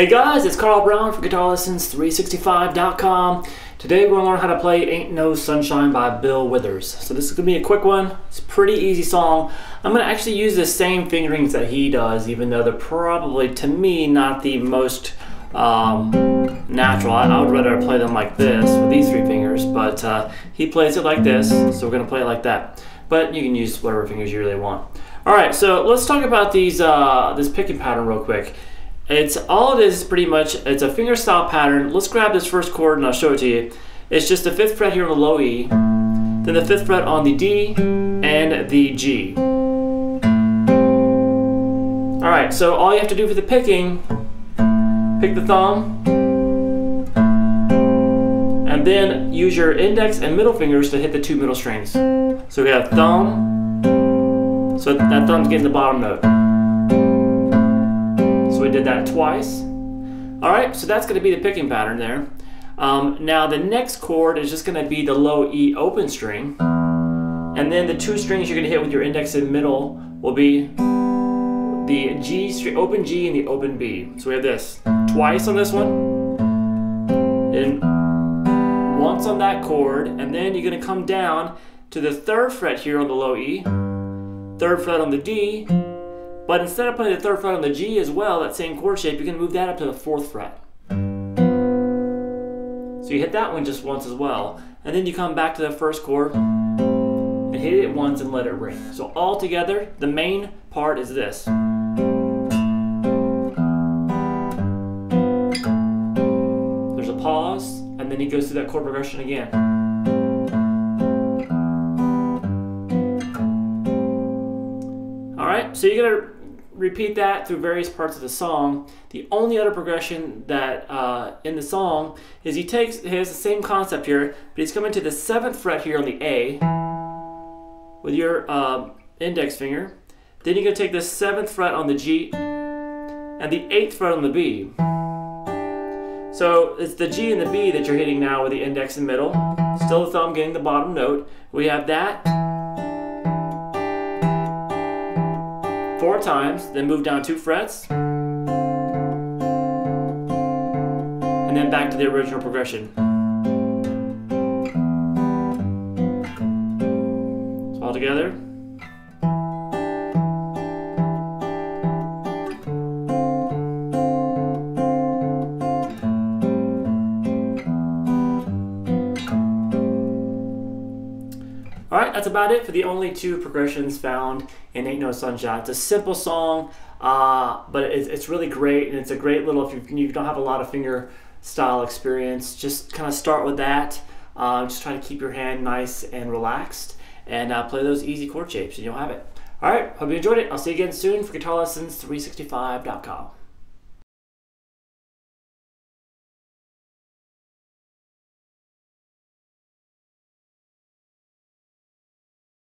Hey guys, it's Carl Brown from GuitarLessons365.com. Today we're going to learn how to play Ain't No Sunshine by Bill Withers. So this is going to be a quick one. It's a pretty easy song. I'm going to actually use the same fingerings that he does, even though they're probably, to me, not the most um, natural. I, would rather play them like this with these three fingers, but uh, he plays it like this, so we're going to play it like that. But you can use whatever fingers you really want. All right, so let's talk about these uh, this picking pattern real quick. It's all it is pretty much, it's a fingerstyle pattern. Let's grab this first chord and I'll show it to you. It's just the fifth fret here on the low E, then the fifth fret on the D and the G. All right, so all you have to do for the picking, pick the thumb, and then use your index and middle fingers to hit the two middle strings. So we have thumb, so that thumb's getting the bottom note we did that twice. All right, so that's gonna be the picking pattern there. Um, now the next chord is just gonna be the low E open string. And then the two strings you're gonna hit with your index and middle will be the G string, open G and the open B. So we have this twice on this one, and once on that chord, and then you're gonna come down to the third fret here on the low E, third fret on the D, but instead of playing the third fret on the G as well, that same chord shape, you can move that up to the fourth fret. So you hit that one just once as well. And then you come back to the first chord and hit it once and let it ring. So all together, the main part is this. There's a pause, and then he goes through that chord progression again. All right, so you're gonna repeat that through various parts of the song. The only other progression that uh, in the song is he takes he has the same concept here, but he's coming to the seventh fret here on the A with your uh, index finger. Then you're gonna take the seventh fret on the G and the eighth fret on the B. So it's the G and the B that you're hitting now with the index and middle. Still the thumb getting the bottom note. We have that four times, then move down two frets, and then back to the original progression. All together. All right, that's about it for the only two progressions found in Ain't No Sunshine. It's a simple song, uh, but it's, it's really great, and it's a great little, if you, don't have a lot of finger style experience, just kind of start with that. Uh, just try to keep your hand nice and relaxed, and uh, play those easy chord shapes, and you'll have it. All right, hope you enjoyed it. I'll see you again soon for GuitarLessons365.com.